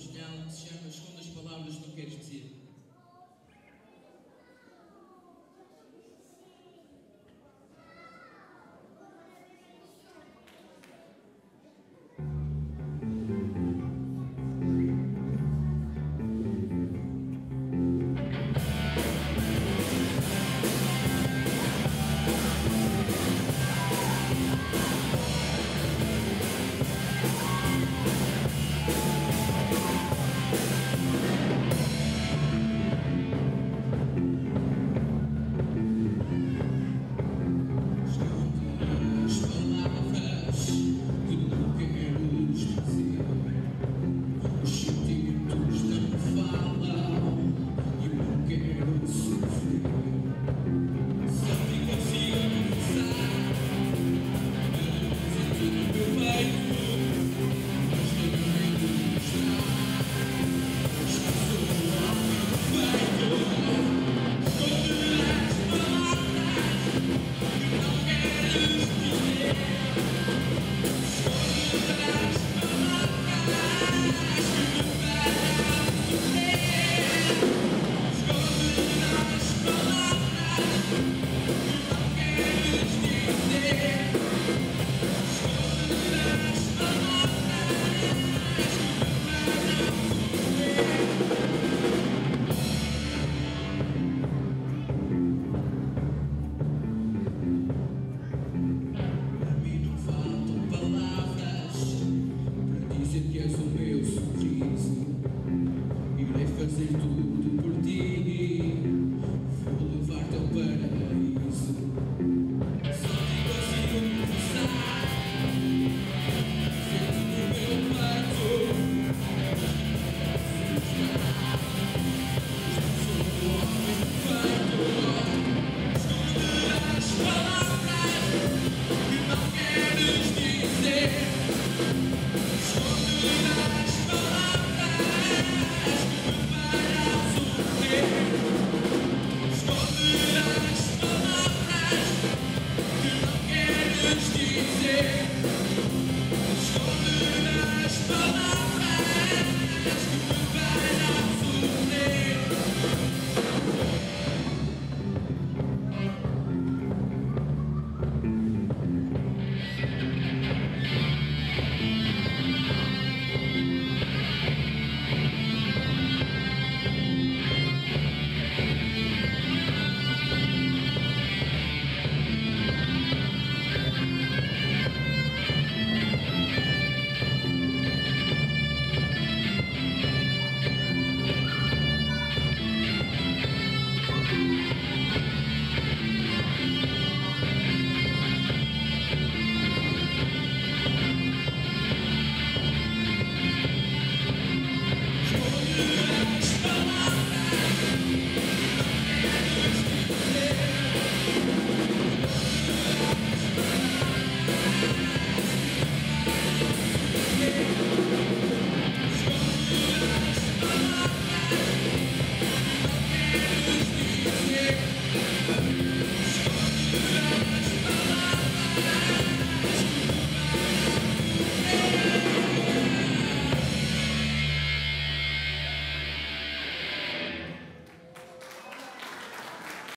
cristão que se chama Segundo as Palavras que tu Queres Dizer.